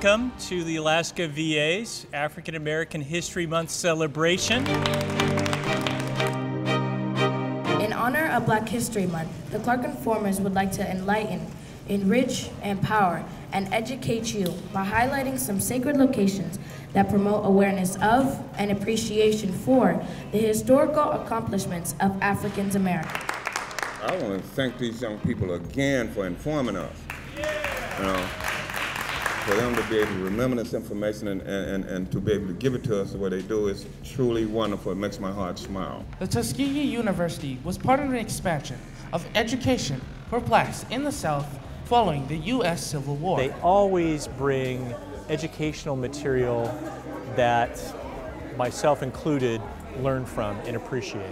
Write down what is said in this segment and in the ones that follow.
to the Alaska VA's African American History Month celebration. In honor of Black History Month, the Clark Informers would like to enlighten, enrich, empower, and educate you by highlighting some sacred locations that promote awareness of and appreciation for the historical accomplishments of Africans Americans. I want to thank these young people again for informing us. You know, for them to be able to remember this information and, and, and to be able to give it to us the way they do is truly wonderful. It makes my heart smile. The Tuskegee University was part of an expansion of education for blacks in the South following the U.S. Civil War. They always bring educational material that myself included learn from and appreciate.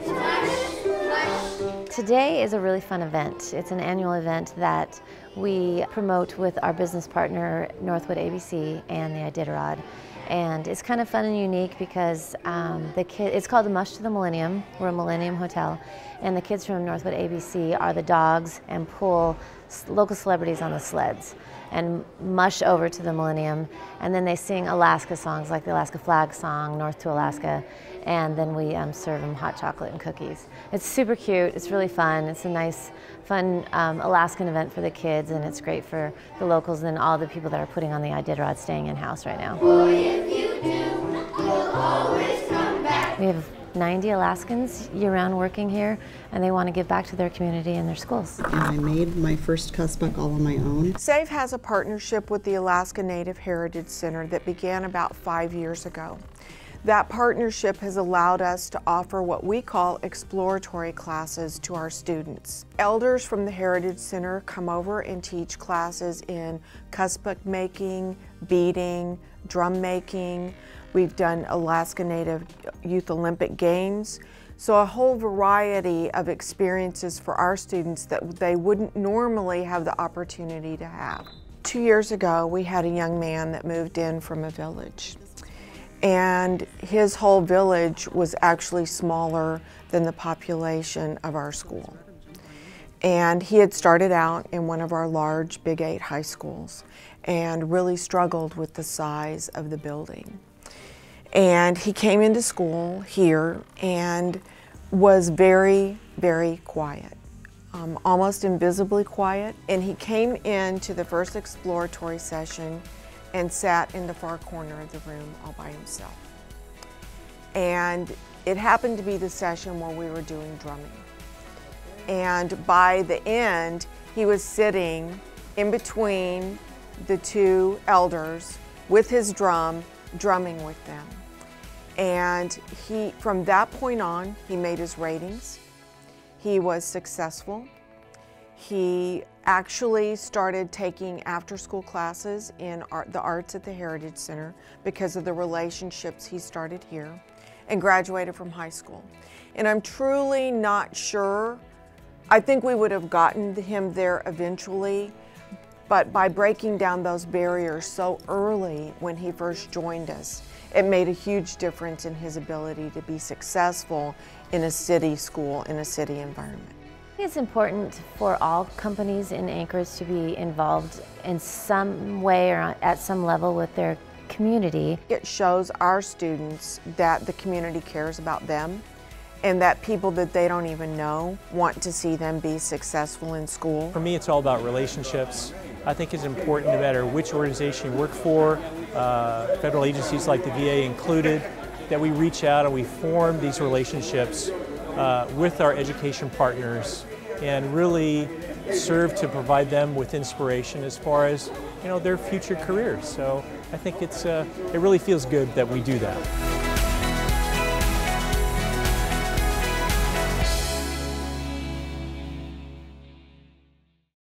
Today is a really fun event. It's an annual event that we promote with our business partner Northwood ABC and the Iditarod. And it's kind of fun and unique because um, the kid, it's called the Mush to the Millennium. We're a Millennium Hotel. And the kids from Northwood ABC are the dogs and pull local celebrities on the sleds and mush over to the Millennium. And then they sing Alaska songs like the Alaska Flag song, North to Alaska. And then we um, serve them hot chocolate and cookies. It's super cute. It's really fun. It's a nice, fun um, Alaskan event for the kids, and it's great for the locals and all the people that are putting on the Iditarod staying in house right now. We have 90 Alaskans year-round working here, and they want to give back to their community and their schools. And I made my first kuspuk all on my own. SAVE has a partnership with the Alaska Native Heritage Center that began about five years ago. That partnership has allowed us to offer what we call exploratory classes to our students. Elders from the Heritage Center come over and teach classes in kuspuk making, beading, drum making. We've done Alaska Native Youth Olympic Games. So a whole variety of experiences for our students that they wouldn't normally have the opportunity to have. Two years ago, we had a young man that moved in from a village and his whole village was actually smaller than the population of our school. And he had started out in one of our large Big 8 high schools and really struggled with the size of the building. And he came into school here and was very, very quiet, um, almost invisibly quiet. And he came into the first exploratory session and sat in the far corner of the room all by himself. And it happened to be the session where we were doing drumming. And by the end, he was sitting in between the two elders with his drum, drumming with them. And he, from that point on, he made his ratings. He was successful. He actually started taking after school classes in art, the arts at the Heritage Center because of the relationships he started here and graduated from high school. And I'm truly not sure. I think we would have gotten him there eventually, but by breaking down those barriers so early when he first joined us, it made a huge difference in his ability to be successful in a city school, in a city environment. It's important for all companies in Anchorage to be involved in some way or at some level with their community. It shows our students that the community cares about them and that people that they don't even know want to see them be successful in school. For me, it's all about relationships. I think it's important no matter which organization you work for, uh, federal agencies like the VA included, that we reach out and we form these relationships uh, with our education partners and really serve to provide them with inspiration as far as you know their future careers. So I think it's uh, it really feels good that we do that.